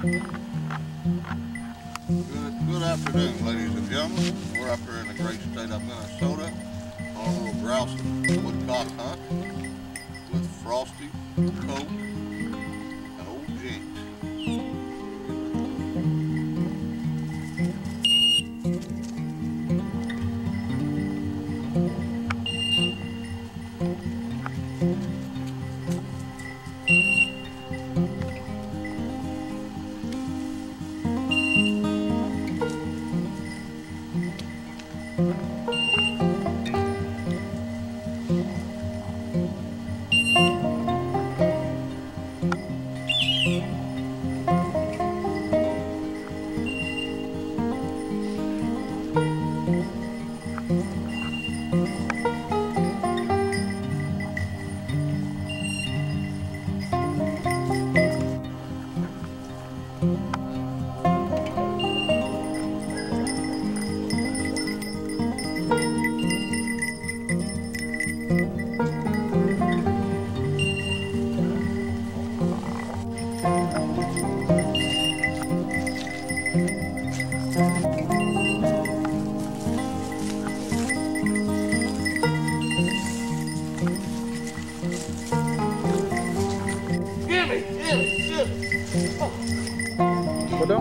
Good, good afternoon, ladies and gentlemen. We're up here in the great state of Minnesota on a little grouse woodcock hunt with Frosty, Colt,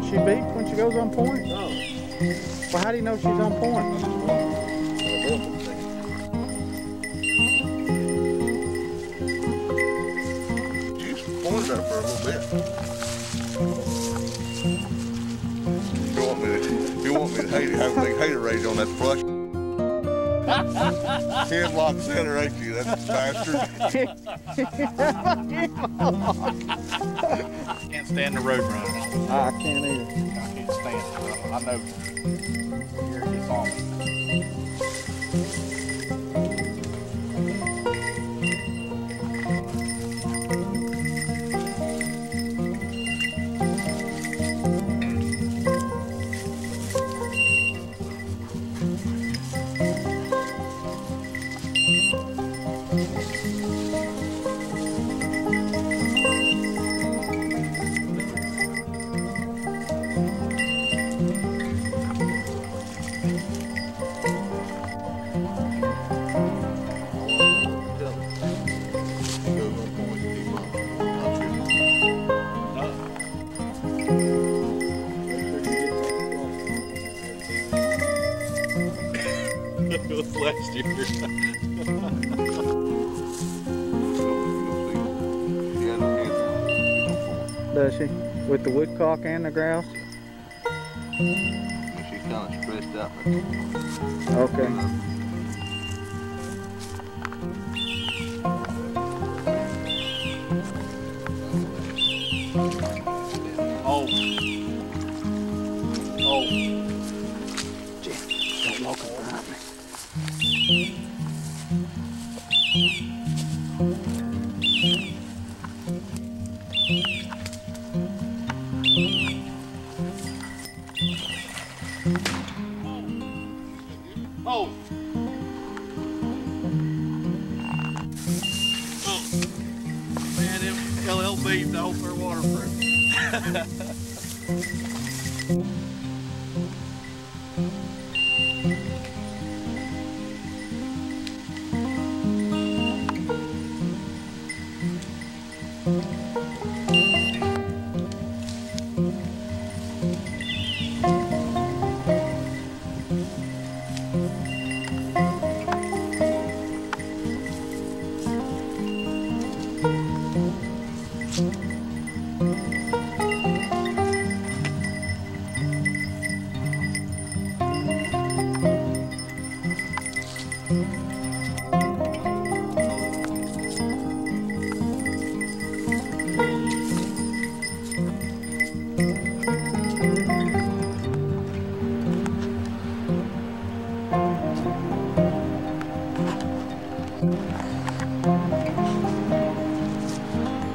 Well, she beep when she goes on point? No. Well, how do you know she's on point? She's pointed up for a little bit. You want me to, you want me to hate, have a big hater rage on that flush? Headlock center, ain't you? That's bastard. Can't stand the road running. I can't either. I can't stand it. I know. Here it gets on me. It last year. Does she? With the woodcock and the grouse? She's kind of stressed out. Okay. Them LLBs, I hope they're waterproof.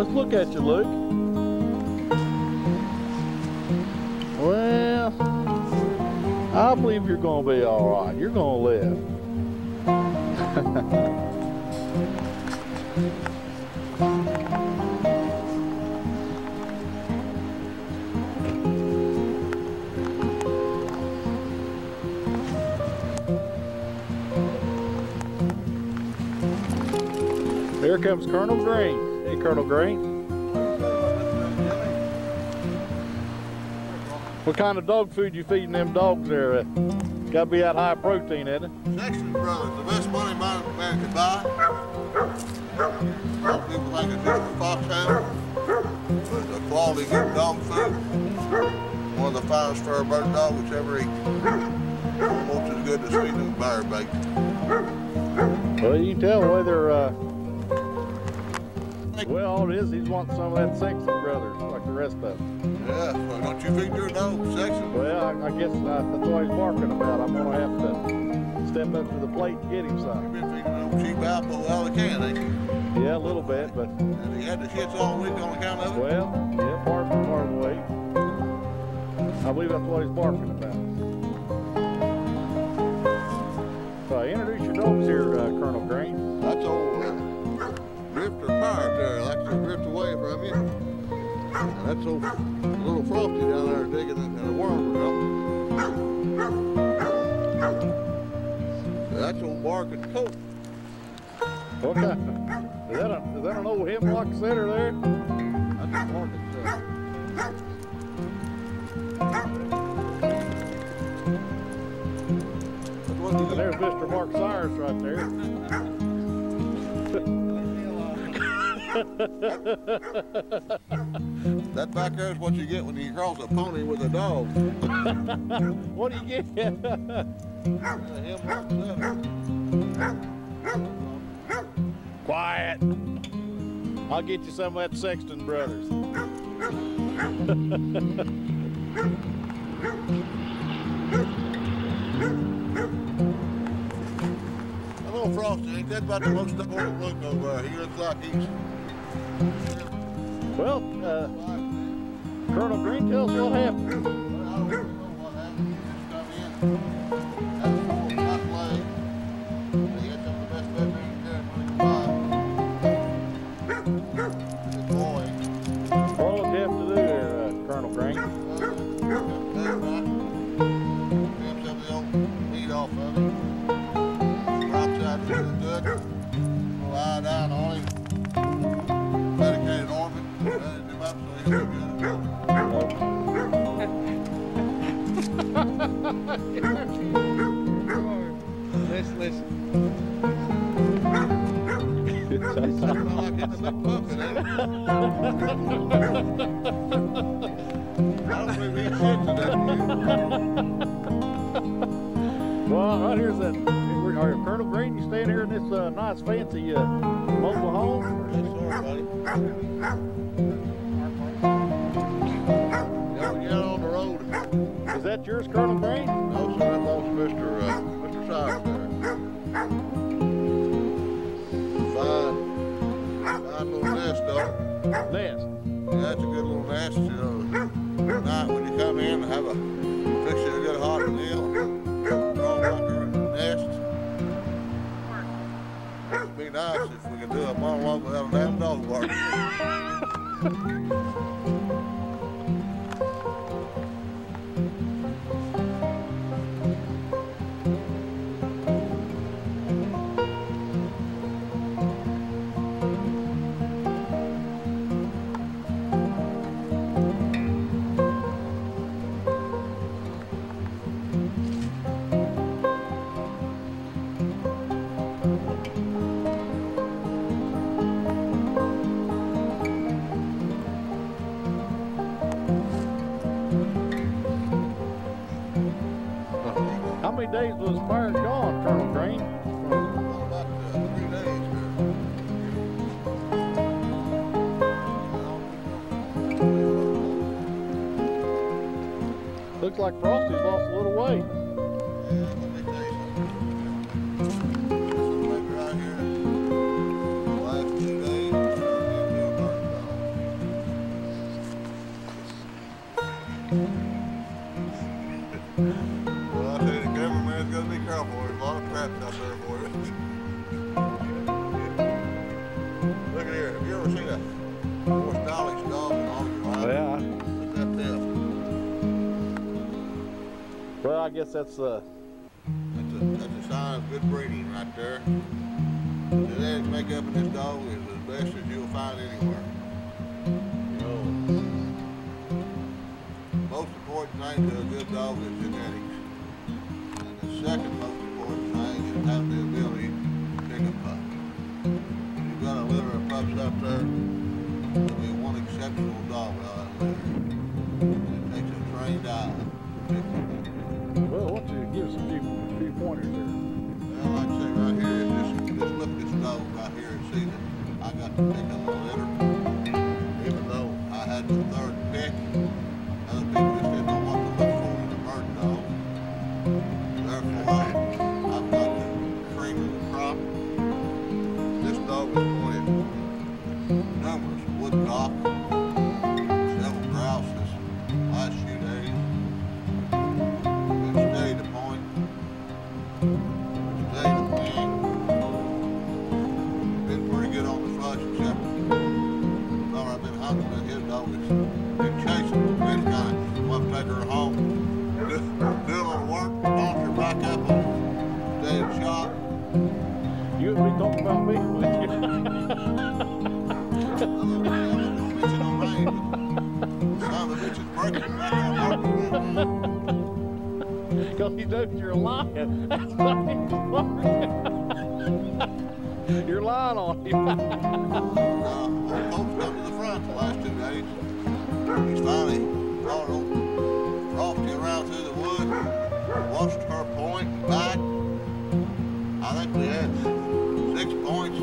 Let's look at you, Luke. Well, I believe you're going to be all right. You're going to live. Here comes Colonel Green. Colonel Green. What kind of dog food you feeding them dogs there? Uh, Got to be that high protein, isn't it? Sexton Brothers, the best money man man could buy. A of people think it's just for foxhound, but it's a quality good dog food. One of the finest fur bird dogs that's ever eaten. Almost as good as feeding bear bacon. Well, you can tell whether, uh, well, all it is, he's wanting some of that sexy Brothers, like the rest of them. Yeah, well, don't you feed your dog Sexton? Well, I, I guess uh, that's what he's barking about. I'm gonna have to step up to the plate and get him some. You've been feeding them cheap apple out of the can, ain't you? Yeah, a little bit, but And he had the shits all week on account of it. well, yeah, part part of the way. I believe that's what he's barking about. Drifter there, likes to drift away from you. And that's old little Frosty down there digging in, a worm or. That's old barking coat. Kind? Is that, a, is that an old hemlock setter there? That's a. And he there's Mr. Mark Sires right there. That back there is what you get when you cross a pony with a dog. What do you get? Yeah, hemlock setter. Quiet. I'll get you some of that Sexton Brothers. Hello, Frosty. Ain't that about the most important look over there? He looks like he's. Well, uh, Colonel Green, tell us what to that Well, right here's that. Are Colonel Green, you staying here in this uh, nice fancy uh, mobile home? Yes, sir, buddy. That yours, Colonel Green? No, sir, belongs to Mr. Uh, Mr. Cyrus there. Fine, fine little nest, though. Nest. Yeah, that's a good little nest, you know. At night when you come in, and have a, fix you a good hot meal, throw like a nest. It'd be nice if we could do a monologue without a damn dog barking. like Frosty's lost a little weight. Guess that's uh, That's a, that's a sign of good breeding right there. The genetic makeup of this dog is as best as you'll find anywhere. You know, most important thing to a good dog is genetics. And the second most important thing is having the ability to pick a pup. If You've got a litter of pups up there, there'll be one exceptional dog out of. And it takes a trained eye to pick Even though I had the third Because he knows you're lying. That's why he's lying. You're lying on him. Uh, Pope's come to the front the last two days. He's finally brought old Frosty around through the woods, watched her point back. I think we had six points,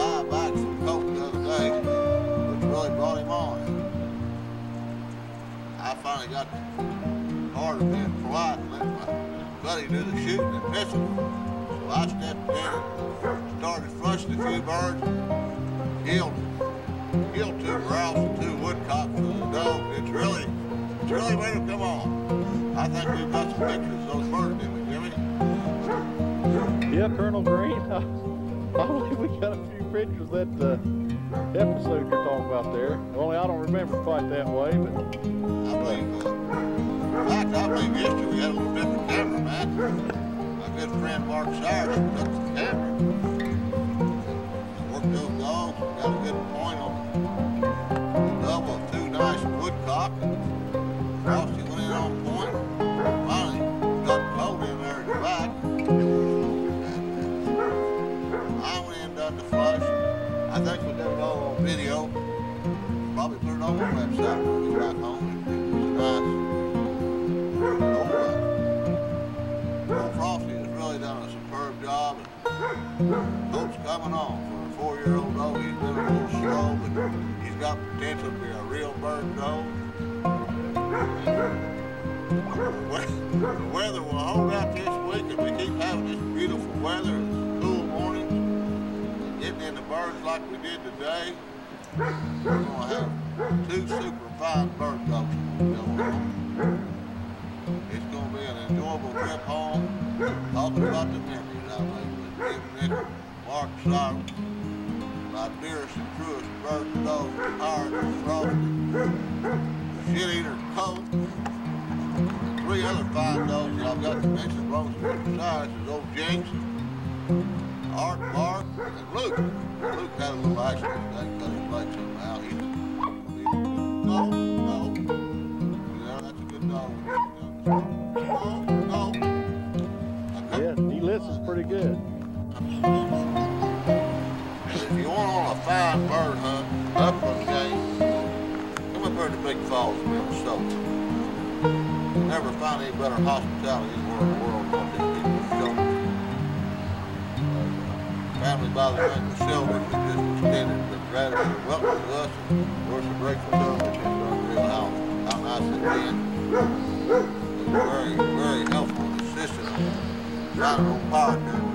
five backs from Colt the other day, which really brought him on. I finally got tired of being polite buddy do the shooting and missing. So I stepped in and started flushing a few birds, killed, killed two grouse and two woodcocks for the dog. It's really, it's really made them come on. I think we've got some pictures of those birds, didn't we, Jimmy? Yeah, Colonel Green. I, believe we got a few pictures of that uh, episode you're talking about there. Only I don't remember quite that way, but I believe, uh, in I believe yesterday we had a little different camera, man. My good friend Mark Sires took the camera. Worked those coming on for a four-year-old dog. He's been a little slow, but he's got potential to be a real bird dog. The weather will hold out this week if we keep having this beautiful weather and cool mornings. and Getting into birds like we did today. We're gonna have two super fine bird dogs going on. It's gonna be an enjoyable trip home. Talking about the memories I made with Jim Nichol, Cyrus, my dearest and truest bird dog, Howard Frosty, Shit Eater Colt, three other fine dogs that I've got to mention, Rose besides is old James, Art, Mark, and Luke. Luke had a little accident today hunt, upland game, come up here to Big Falls, Minnesota. Never find any better hospitality anywhere in the world than these people show. Uh, family by the name of Silver, who just extended the gratitude welcome to us, and we're so grateful to them. It's just unreal how, how nice it's been. It was very, very helpful and assistant in finding on power